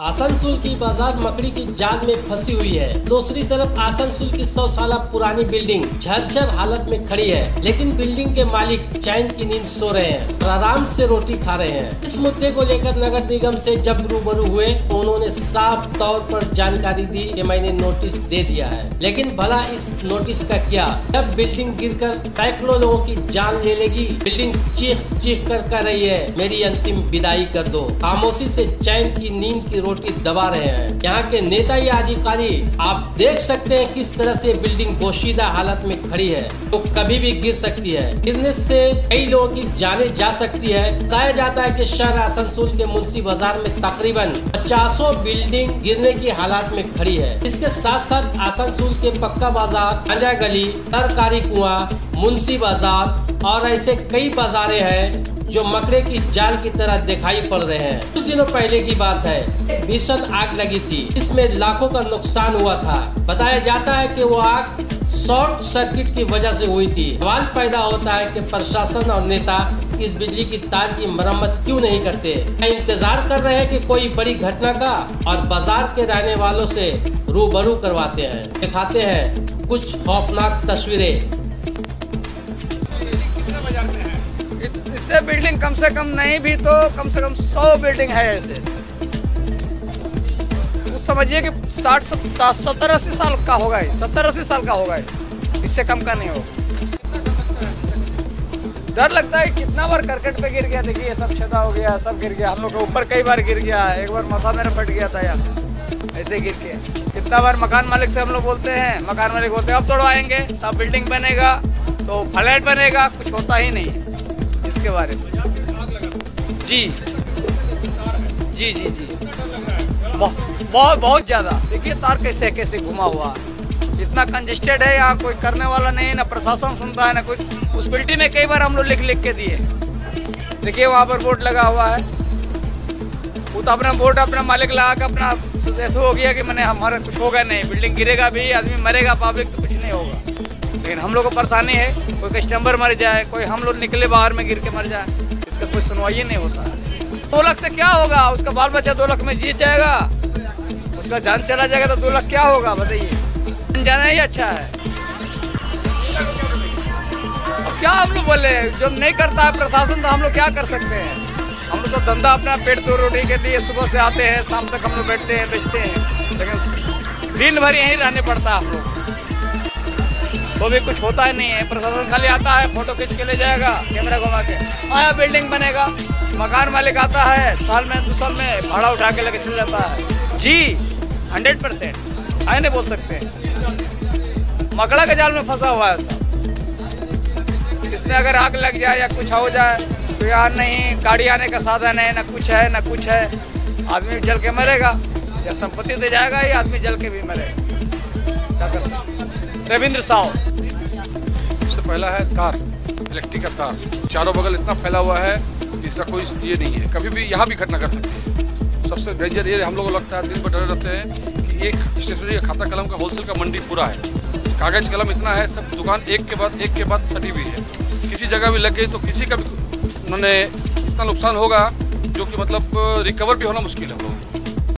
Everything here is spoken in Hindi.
आसनसोल की बाज़ार मकड़ी की जाल में फंसी हुई है। दूसरी तरफ़ आसनसोल की सौ साल पुरानी बिल्डिंग झरझर हालत में खड़ी है, लेकिन बिल्डिंग के मालिक चैन की नींद सो रहे हैं और आराम से रोटी खा रहे हैं। इस मुद्दे को लेकर नगर निगम से जब रूबरू हुए तो उन्होंने साफ़ तौर पर जानकारी दी कि मैंने नोटिस दे दिया है। लेकिन भला इस नोटिस का क्या? जब बिल्डिंग गिरकर सैकड़ों लोगों की जान ले लेगी, बिल्डिंग चीख चीख कर कर रही है, मेरी अंतिम विदाई कर दो। खामोशी ऐसी चैन की नींद की रोटी दबा रहे हैं। यहाँ के नेता या अधिकारी आप देख सकते हैं किस तरह से बिल्डिंग पोशीदा हालत में खड़ी है। तो कभी भी गिर सकती है। गिरने से कई लोगों की जाने जा सकती है। बताया जाता है कि शहर आसनसोल के मुंशी बाज़ार में तकरीबन पचासों बिल्डिंग गिरने की हालात में खड़ी है। इसके साथ साथ आसनसोल के पक्का बाज़ार अजय गली तरकारी कुआँ, मुंशी बाज़ार और ऐसे कई बाजारे हैं। जो मकड़े की जाल की तरह दिखाई पड़ रहे हैं। कुछ दिनों पहले की बात है। भीषण आग लगी थी। इसमें लाखों का नुकसान हुआ था। बताया जाता है कि वो आग शॉर्ट सर्किट की वजह से हुई थी। सवाल पैदा होता है कि प्रशासन और नेता इस बिजली की तार की मरम्मत क्यों नहीं करते? इंतज़ार कर रहे हैं कि कोई बड़ी घटना का और बाज़ार के रहने वालों से रूबरू करवाते हैं। दिखाते हैं कुछ खौफनाक तस्वीरें। इससे बिल्डिंग कम से कम नहीं भी तो कम से कम सौ बिल्डिंग है ऐसे। तो समझिए कि साठ सत्तर अस्सी साल का होगा सत्तर अस्सी साल का होगा इससे कम का नहीं होगा। डर लगता है कितना बार करकट पे गिर गया, देखिए सब छता हो गया, सब गिर गया। हम लोग ऊपर कई बार गिर गया। एक बार माथा मेरा फट गया था यार। ऐसे गिर के कितना बार मकान मालिक से हम लोग बोलते हैं, मकान मालिक बोलते हैं, अब तोड़वाएँगे तब बिल्डिंग बनेगा तो फ्लैट बनेगा। कुछ होता ही नहीं इसके बारे में। जी। जी जी जी। बहुत बहुत ज़्यादा। देखिए तार कैसे कैसे घुमा हुआ इतना कंजेस्टेड है, यहाँ कोई करने वाला नहीं ना प्रशासन सुनता है, ना कोई। बिल्टी में कई बार हम लोग लिख लिख के दिए। देखिए वहाँ पर बोर्ड लगा हुआ है। वो तो अपना बोर्ड, अपना मालिक लगा के अपना ऐसा हो गया कि मैंने हमारा कुछ होगा नहीं। बिल्डिंग गिरेगा भी, आदमी मरेगा पब्लिक तो कुछ नहीं होगा। हम लोग को परेशानी है, कोई कस्टमर मर जाए, कोई हम लोग निकले बाहर में गिर के मर जाए, इसका कोई सुनवाई नहीं होता। दो लाख से क्या होगा? उसका बाल बच्चा दो लाख में जीत जाएगा। उसका जान चला जाएगा तो दो लाख क्या होगा, बताइए। जाना ही अच्छा है। अब क्या हम लोग बोले? जब नहीं करता है प्रशासन तो हम लोग क्या कर सकते हैं? हम लोग तो धंधा अपना पेट दो रोटी के लिए सुबह से आते हैं, शाम तक हम लोग बैठते हैं, बेचते हैं। लेकिन दिन भर यहीं रहने पड़ता है हम लोग। वो भी कुछ होता ही नहीं है। प्रशासन खाली आता है, फ़ोटो खींच के ले जाएगा, कैमरा घुमा के। आया बिल्डिंग बनेगा। मकान मालिक आता है, साल में, दो साल में भाड़ा उठा के लेके चल जाता है। जी हंड्रेड परसेंट आए नहीं बोल सकते। मकड़ा के जाल में फंसा हुआ है इसमें अगर आग लग जाए या कुछ हो जाए तो यार नहीं, गाड़ी आने का साधन है, ना कुछ है, ना कुछ है। आदमी जल के मरेगा। या संपत्ति दे जाएगा या आदमी जल के भी मरेगा रविंद्र साहु। पहला है तार इलेक्ट्रिक का तार। चारों बगल इतना फैला हुआ है कि इसका कोई ये नहीं है। कभी भी यहाँ भी घटना कर सकती है। सबसे डेंजर ये हम लोग को लगता है दिन भर डरे रहते हैं कि एक स्टेशनरी का खाता कलम का होलसेल का मंडी पूरा है। कागज़ कलम इतना है, सब दुकान एक के बाद, एक के बाद सटी हुई है। किसी जगह भी लग गई तो किसी का भी उन्होंने इतना नुकसान होगा जो कि मतलब रिकवर भी होना मुश्किल है। हम लोगों को